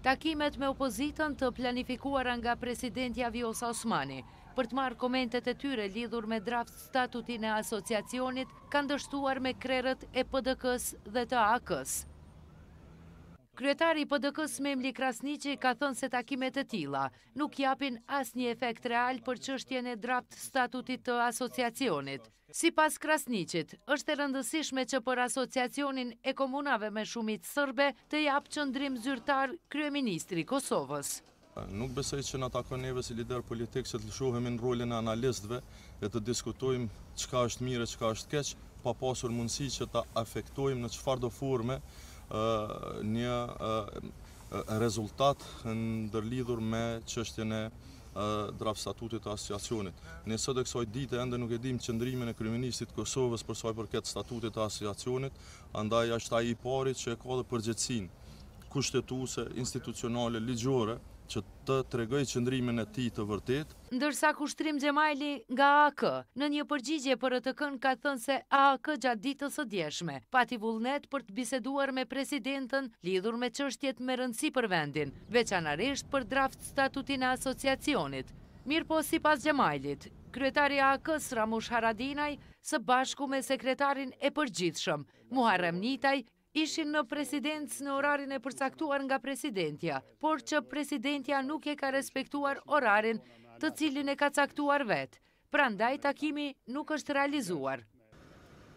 Takimet me opozitën të planifikuara nga presidentja Vjosa Osmani, për të marrë komentet e tyre lidhur me draft statutin e Asociacionit, kanë dështuar me krerët e PDK-së dhe të AAK-së. Kryetari i PDK-së Memli Krasniqi ka thënë se takimet e tilla nuk japin asnjë efekt real për çështjen e draft statutit të Asociacionit. Sipas Krasniqit, është e rëndësishme që për Asociacionin e komunave me shumicë sërbe të japë qëndrim zyrtar kryeministri i Kosovës. Nuk besoj që na takon neve si liderë politikë që të lëshohemi në rolin e analistëve dhe të diskutojmë çka është mirë e çka është keq, pa pasur mundësi që ta afektojmë në çfarëdo forme një rezultat ndërlidhur me çështjen e draft statutit të asociacionit. Ne sot e kësaj dite ende nuk e dimë qëndrimin e kryeministrit të Kosovës për sa i përket statutit të asociacionit, andaj është ai i pari që e ka dhe përgjegjësinë kushtetuese, institucionale, ligjore që të tregojë qëndrimin e tij të vërtetë. Ndërsa Kushtrim Xhemajli nga AAK, në një përgjigje për RTK-në ka thënë se AAK gjatë ditës së djeshme pati vullnet për të biseduar me presidentën lidhur me çështjet me rëndësi për vendin, veçanërisht për draft statutin e Asociacionit, mirëpo sipas Xhemajlit, kryetari i AAK-së Ramush Haradinaj së bashku me sekretarin e përgjithshëm, Muharrem Nitaj, ishin në presidencë në orarin e përcaktuar nga presidentja, por që presidentja nuk e ka respektuar orarin të cilin e ka caktuar vetë. Prandaj takimi nuk është realizuar.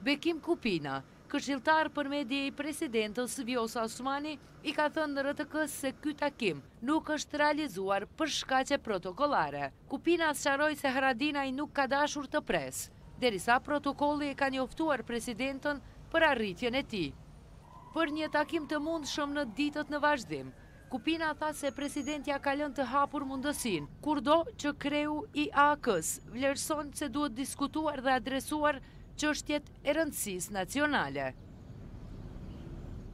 Bekim Kupina, këshilltar për medie i presidentes Vjosa Osmani i ka thënë RTK-së se ky takim nuk është realizuar për shkaqe protokollare. Kupina sqaroi se Haradinaj nuk ka dashur të presë, derisa protokolli e ka njoftuar presidenten për arritjen e tij. Për një takim të mundshëm në ditët në vazhdim, Kupina tha se presidentja ka lënë të hapur mundësinë, kurdo që kreu i AAK-së vlerëson se duhet diskutuar dhe adresuar çështjet e rëndësisë nacionale.